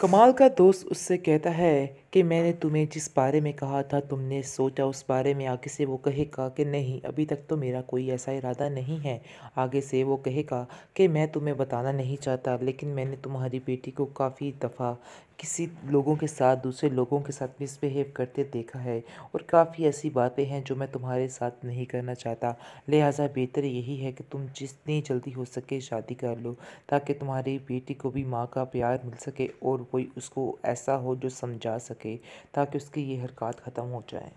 कमाल का दोस्त उससे कहता है कि मैंने तुम्हें जिस बारे में कहा था, तुमने सोचा उस बारे में आगे से वो कहेगा कि नहीं, अभी तक तो मेरा कोई ऐसा इरादा नहीं है। आगे से वो कहेगा कि मैं तुम्हें बताना नहीं चाहता, लेकिन मैंने तुम्हारी बेटी को काफ़ी दफ़ा किसी लोगों के साथ, दूसरे लोगों के साथ मिसबिहेव करते देखा है और काफ़ी ऐसी बातें हैं जो मैं तुम्हारे साथ नहीं करना चाहता। लिहाजा बेहतर यही है कि तुम जितनी जल्दी हो सके शादी कर लो, ताकि तुम्हारी बेटी को भी माँ का प्यार मिल सके और कोई उसको ऐसा हो जो समझा सके, ताकि उसकी ये हरकत ख़त्म हो जाए।